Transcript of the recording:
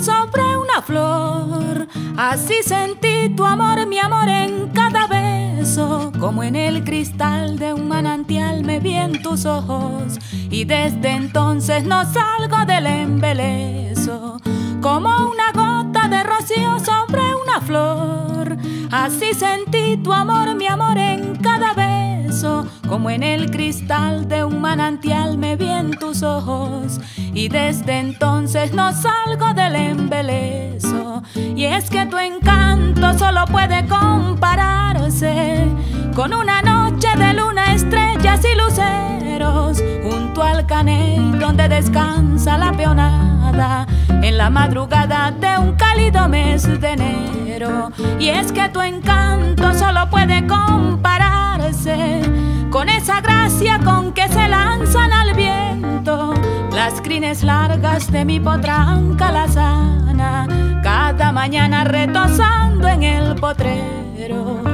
sobre una flor. Así sentí tu amor, mi amor, en cada beso. Como en el cristal de un manantial me vi en tus ojos. Y desde entonces no salgo del embeleso. Como una gota de rocío sobre una flor. Así sentí tu amor, mi amor, en cada beso. Como en el cristal de un manantial me vi en tus ojos. Y desde entonces no salgo del embeleso. Y es que tu encanto solo puede compararse con una noche de luna, estrellas y luceros. Junto al caney donde descansa la peonada. En la madrugada de un cálido mes de enero. Y es que tu encanto solo puede compararse con esa gracia con que se lanzan al viento las crines largas de mi potranca la sana, cada mañana retosando en el potrero.